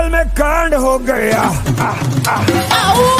जंगल में कांड हो गया। आ, आ, आ,